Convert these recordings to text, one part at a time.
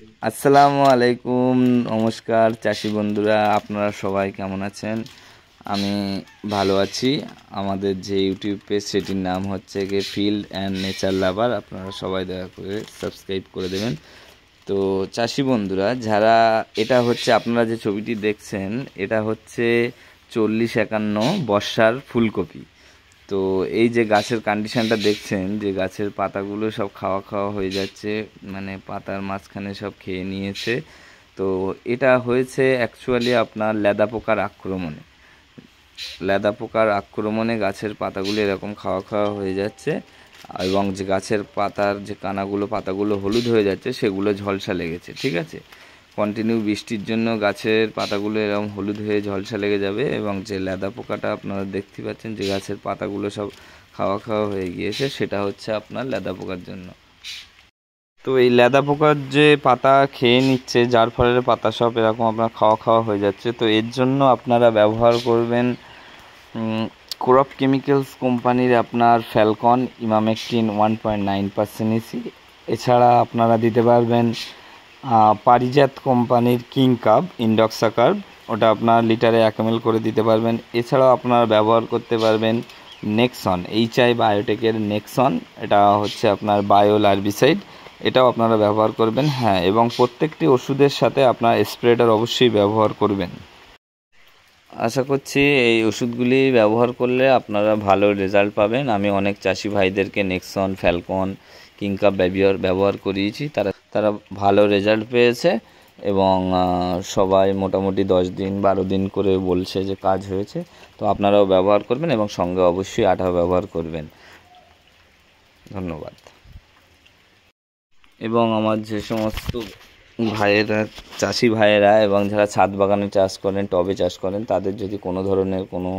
আসসালামু আলাইকুম, নমস্কার চাষি বন্ধুরা, আপনারা সবাই কেমন আছেন? আমি ভালো আছি। আমাদের যে ইউটিউব পেজ, সেটির নাম হচ্ছে গিয়ে ফিল্ড অ্যান্ড নেচার লাভার আপনারা সবাই দয়া করে সাবস্ক্রাইব করে দেবেন। তো চাষি বন্ধুরা, যারা এটা হচ্ছে, আপনারা যে ছবিটি দেখছেন, এটা হচ্ছে চল্লিশ একান্ন বর্ষার ফুলকপি। তো এই যে গাছের কন্ডিশনটা দেখছেন, যে গাছের পাতাগুলো সব খাওয়া খাওয়া হয়ে যাচ্ছে মানে পাতার মাঝখানে সব খেয়ে নিয়েছে, তো এটা হয়েছে অ্যাকচুয়ালি আপনার লেদা পোকার আক্রমণে। লেদা পোকার আক্রমণে গাছের পাতাগুলো এরকম খাওয়া খাওয়া হয়ে যাচ্ছে, এবং যে গাছের পাতার যে কানাগুলো, পাতাগুলো হলুদ হয়ে যাচ্ছে, সেগুলো ঝলসা লেগেছে, ঠিক আছে? কন্টিনিউ বৃষ্টির জন্য গাছের পাতাগুলো এরকম হলুদ হয়ে ঝলসা লেগে যাবে এবং যে লেদা পোকাটা আপনারা দেখতে পাচ্ছেন, যে গাছের পাতাগুলো সব খাওয়া খাওয়া হয়ে গিয়েছে, সেটা হচ্ছে আপনার লেদা পোকার জন্য। তো এই লেদা পোকার যে পাতা খেয়ে নিচ্ছে, যার ফলে পাতা সব এরকম আপনার খাওয়া খাওয়া হয়ে যাচ্ছে। তো এর জন্য আপনারা ব্যবহার করবেন ক্রপ কেমিক্যালস কোম্পানির আপনার Falcon emamectin one point nine percent E C আপনারা দিতে পারবেন পারিজাত কোম্পানির কিং কাপ, ইন্ডক্সা কার্ভ ওটা আপনার লিটারে এক এম করে দিতে পারবেন। এছাড়াও আপনারা ব্যবহার করতে পারবেন নেক্সন, এইচ আই বায়োটেকের নেক্সন, এটা হচ্ছে আপনার বায়ো লার্বিসাইড এটাও আপনারা ব্যবহার করবেন হ্যাঁ এবং প্রত্যেকটি ওষুধের সাথে আপনার স্প্রেটার অবশ্যই ব্যবহার করবেন। আশা করছি এই ওষুধগুলি ব্যবহার করলে আপনারা ভালো রেজাল্ট পাবেন। আমি অনেক চাষি ভাইদেরকে নেক্সন, ফ্যালকন কিংকাপ ব্যবহার ব্যবহার করিয়েছি। তারা তারা ভালো রেজাল্ট পেয়েছে এবং সবাই মোটামুটি দশ দিন, বারো দিন করে বলছে যে কাজ হয়েছে। তো আপনারাও ব্যবহার করবেন এবং সঙ্গে অবশ্যই আঠা ব্যবহার করবেন। ধন্যবাদ। এবং আমার যে সমস্ত ভাইয়েরা, চাষি ভাইয়েরা এবং যারা ছাদ বাগানে চাষ করেন, টবে চাষ করেন, তাদের যদি কোনো ধরনের কোনো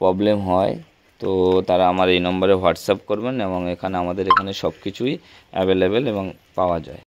প্রবলেম হয় তো তারা আমার এই নম্বরে হোয়াটসঅ্যাপ করবেন এবং এখানে আমাদের এখানে সব কিছুই অ্যাভেলেবেল এবং পাওয়া যায়।